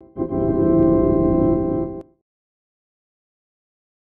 you